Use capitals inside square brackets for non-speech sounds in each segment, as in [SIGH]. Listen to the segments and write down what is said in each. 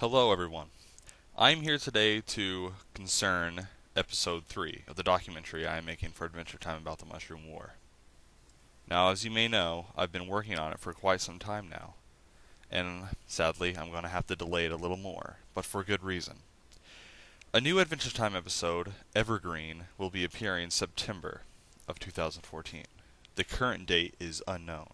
Hello, everyone. I'm here today to concern episode 3 of the documentary I am making for Adventure Time about the Mushroom War. Now, as you may know, I've been working on it for quite some time now, and sadly, I'm going to have to delay it a little more, but for good reason. A new Adventure Time episode, Evergreen, will be appearing September of 2014. The current date is unknown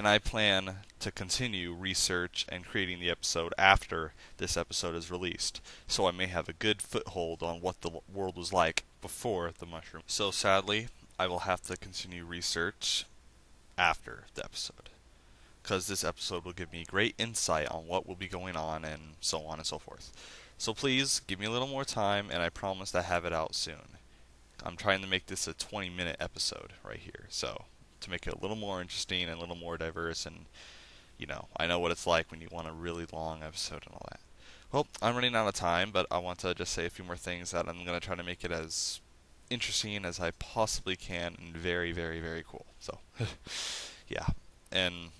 and I plan to continue research and creating the episode after this episode is released, so I may have a good foothold on what the world was like before the mushroom. So sadly, I will have to continue research after the episode, because this episode will give me great insight on what will be going on and so on and so forth. So please give me a little more time, and I promise to have it out soon. I'm trying to make this a 20 minute episode right here, so to make it a little more interesting and a little more diverse. And you know, I know what it's like when you want a really long episode and all that. Well, I'm running out of time, but I want to just say a few more things that I'm going to try to make it as interesting as I possibly can and very, very, very cool. So, [LAUGHS] yeah. And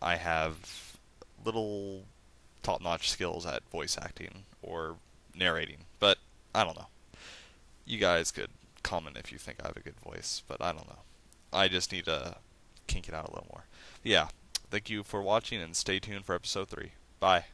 I have little top notch skills at voice acting or narrating, but I don't know. You guys could comment if you think I have a good voice, but I don't know. I just need to kink it out a little more. Yeah. Thank you for watching and stay tuned for episode 3. Bye.